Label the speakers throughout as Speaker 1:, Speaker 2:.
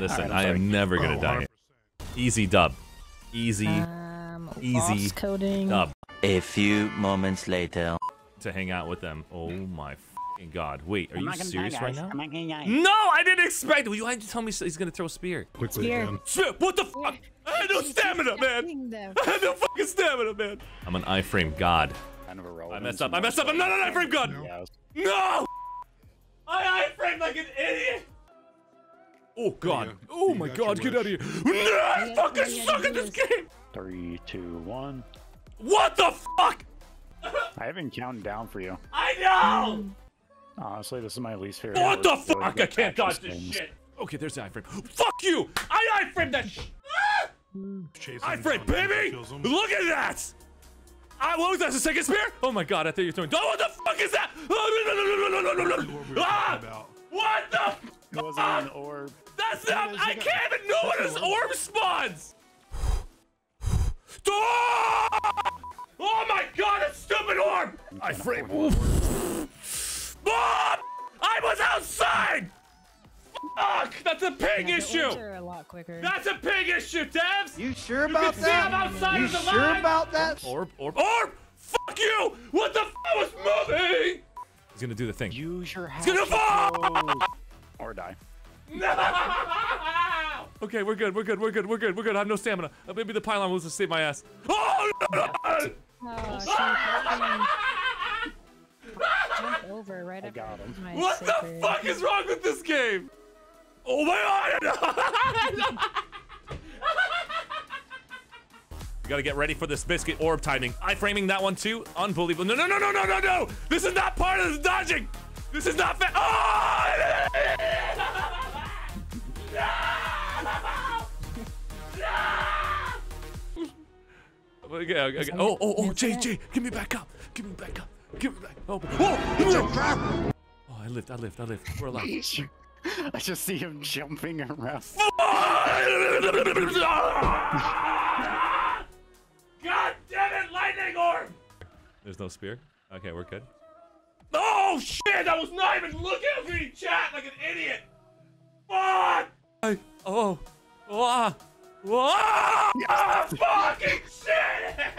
Speaker 1: Listen,
Speaker 2: Alright, I'm
Speaker 1: I
Speaker 2: sorry.
Speaker 1: am never gonna
Speaker 3: Oh,
Speaker 1: die. here. Easy dub. Easy
Speaker 4: Um,
Speaker 1: Easy
Speaker 4: coding.
Speaker 1: dub
Speaker 5: A few moments later.
Speaker 1: to hang out with them. Oh my fucking god. Wait, are
Speaker 2: I'm
Speaker 1: you serious
Speaker 2: die,
Speaker 1: right now?
Speaker 2: I'm not gonna die.
Speaker 1: No, I didn't expect. Well, you had to tell me he's gonna throw a spear.
Speaker 3: Quickly
Speaker 4: Spear.
Speaker 3: again.
Speaker 1: Spear? What the fuck? I had no stamina, man. I had no fucking stamina, man. I'm an iframe god.
Speaker 2: Kind of a.
Speaker 1: I messed up. I messed up. I'm not an iframe god.
Speaker 2: Yeah,
Speaker 1: No! I iframed like an idiot. Oh god. Oh
Speaker 3: You
Speaker 1: my god. Get out of here. No, I fucking suck at this game.
Speaker 2: Three, two, one.
Speaker 1: What the fuck?
Speaker 2: I have been counting down for you.
Speaker 1: I know.
Speaker 2: Honestly, this is my least favorite.
Speaker 1: What the fuck? I can't dodge this
Speaker 2: games.
Speaker 1: shit. Okay, there's the iframe. Fuck you! I iframed that shit.
Speaker 3: Chase
Speaker 1: Iframe, baby! Look at that! I, what was that? The second spear? Oh my god, I thought you were throwing. Oh, what the fuck is that? Oh, no, no, no, no, no, no, no,
Speaker 3: What
Speaker 1: no,
Speaker 3: we
Speaker 1: no.
Speaker 3: were
Speaker 1: Ah! That's not. I can't even know when his orb spawns. Oh my god, a stupid orb! I frame. Bob! I was outside! Fuck! That's a pig
Speaker 4: Yeah,
Speaker 1: issue!
Speaker 4: a lot quicker.
Speaker 1: That's a pig issue, Devs!
Speaker 6: You sure
Speaker 1: You
Speaker 6: about
Speaker 1: can see I'm
Speaker 6: that?
Speaker 1: outside
Speaker 6: You
Speaker 1: of the
Speaker 6: sure
Speaker 1: line!
Speaker 6: about that?
Speaker 1: Orb, orb, orb! Fuck you! What the f I was moving! He's gonna do the thing.
Speaker 2: Use your hat.
Speaker 1: gonna fall!
Speaker 2: Or die.
Speaker 1: No! Okay, we're good, we're good, we're good, we're good, we're good. I have no stamina. Uh, maybe the pylon will just save my ass. Oh no!
Speaker 4: Oh, she jumped over right up
Speaker 2: got him.
Speaker 4: my
Speaker 1: What the fuck is wrong with this game? Oh my god! You gotta get ready for this biscuit orb timing. I framing that one too. Unbelievable. No, no, no, no, no, no, no! This is not part of this dodging! This is not fair. Oh! Okay, okay, okay. Oh, oh, oh, Jay, Jay, give me back up. Give me back up. Give me back. Oh, oh, oh, I lived, I lived, I lived. We're alive.
Speaker 2: I just see him jumping around.
Speaker 1: God damn it, lightning orb! There's no spear? Okay, we're good. Oh shit! I was not even looking at the chat like an idiot! Fuck! I, oh. Ah. Ah! Ah, fucking shit!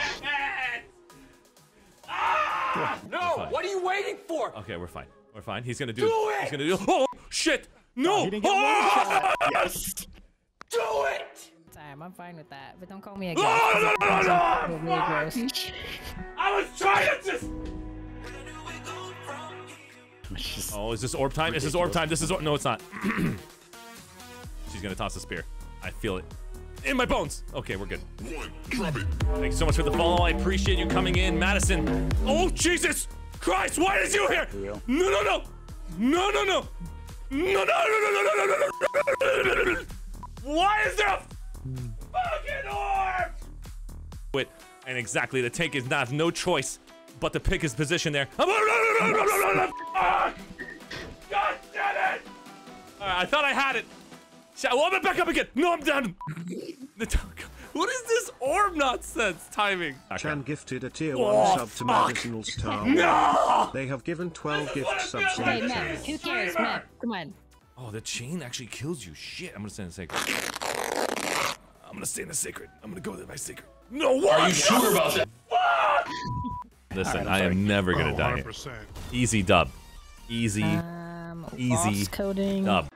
Speaker 1: Ah!
Speaker 7: No, what are you waiting for?
Speaker 1: Okay, we're fine. We're fine. He's gonna do.
Speaker 7: Do it!
Speaker 1: He's
Speaker 7: it!
Speaker 1: gonna do. Oh shit! No!
Speaker 2: He didn't get
Speaker 1: Oh!
Speaker 2: Yes.
Speaker 7: Do it!
Speaker 4: Time, I'm fine with that, but don't call me a ghost.
Speaker 1: No, no, no, no, no!
Speaker 4: Really gross.
Speaker 1: I was trying to just. Oh, is this orb time? Is this orb time? This is orb. No, it's not. She's gonna toss a spear. I feel it in my bones. Okay, we're good. Thanks so much for the follow. I appreciate you coming in, Madison. Oh Jesus Christ! Why is you here?
Speaker 2: Real.
Speaker 1: No, no, no, no, no, no, no, no, no, no, no, no, no, no, no, no. Why is there a fucking orb? Wait, and exactly, the tank is not no choice but to pick his position there. Fuck! God damn it! Alright, I thought I had it. Sh- Oh, I'm back up again. No, I'm down. The t- What is this orb nonsense timing?
Speaker 8: Chan gifted a tier
Speaker 1: Oh,
Speaker 8: 1 sub to
Speaker 1: fuck.
Speaker 8: Medicinal Star.
Speaker 1: No!
Speaker 8: They have given 12
Speaker 1: This is
Speaker 8: gift
Speaker 1: what it
Speaker 8: subs
Speaker 1: feels
Speaker 8: in.
Speaker 4: Hey,
Speaker 8: the
Speaker 4: Matt,
Speaker 8: chat.
Speaker 4: who cares?
Speaker 1: Streamer.
Speaker 4: Matt, come on.
Speaker 1: Oh, the chain actually kills you. Shit, I'm gonna stay in the sacred. I'm gonna stay in the sacred. I'm gonna go to my sacred. No, what? Are you sure about that? Fuck! Listen,
Speaker 2: Alright, I'm
Speaker 1: I am
Speaker 2: sorry.
Speaker 1: never
Speaker 3: Oh,
Speaker 1: gonna die. here.
Speaker 3: 100%.
Speaker 1: Easy dub. Easy
Speaker 4: Um,
Speaker 1: Easy
Speaker 4: coding.
Speaker 1: dub.